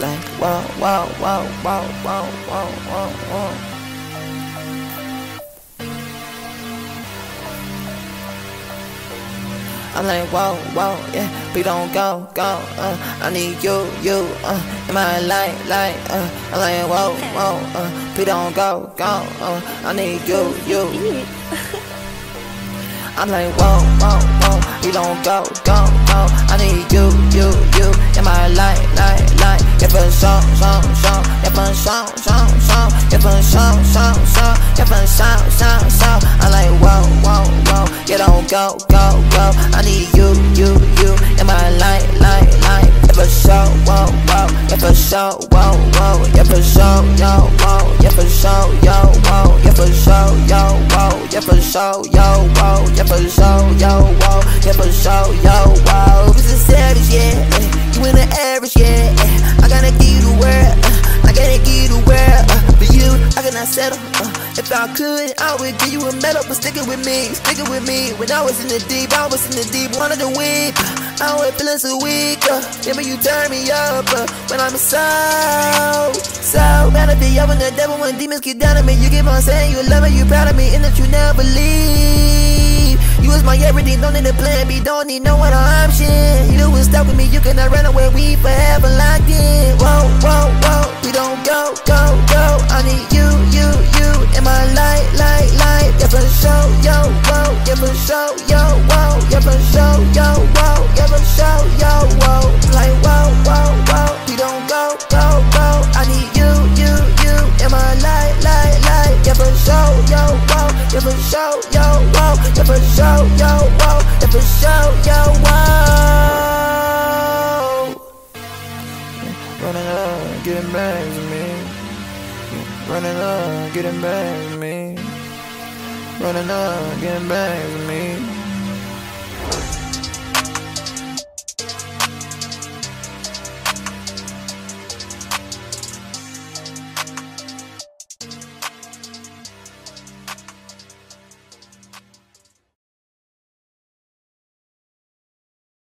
like whoa, whoa, whoa, whoa, whoa, whoa, whoa, whoa. I'm like, whoa, whoa, yeah, we don't go, go, uh, I need you, you, uh, in my life, like, uh, I'm like, whoa, whoa, uh, we don't go, go, uh, I need you, you. I'm like, whoa, whoa, whoa, we don't go, go, go, I need you, you, you, in my life, life, life, sure, sure, sure, yeah, for sure, sure, sure, yeah, for sure, sure, sure, I'm like, whoa, whoa, whoa, yeah, don't go, go, go, I need you, you, you, in my life, life, life, yeah, for sure, whoa, whoa, yeah, for sure, whoa, whoa, yeah, for sure, yo, whoa, yeah, for sure, yo, whoa, yeah, for sure, yo, whoa, yeah, for sure, yo, whoa, for settle. uh, If I could, I would give you a medal, but stick it with me, stick it with me. When I was in the deep, I was in the deep, wanted to uh, I was feeling so weak. Uh, remember you turn me up uh, when I'm so, so bad at the up when the devil when demons get down on me. You keep on saying you love me, you proud of me, and that you never leave. You was my everything, don't need a plan B, don't need no other option. You was stuck with me, you cannot run away, we forever locked in. Whoa, whoa, sure, yo, whoa, yeah, for sure, yo, whoa, yeah, for sure, yo, whoa. Like, whoa, whoa, whoa, we don't go, go, go. I need you, you, you in my life, life, life. Yeah, for sure, yo, whoa, yeah, for sure, yo, whoa, yeah, for sure, yo, whoa, yeah, for sure, yo, whoa. Running up, getting back to me. Running up, getting back to me. Running up, getting back to me.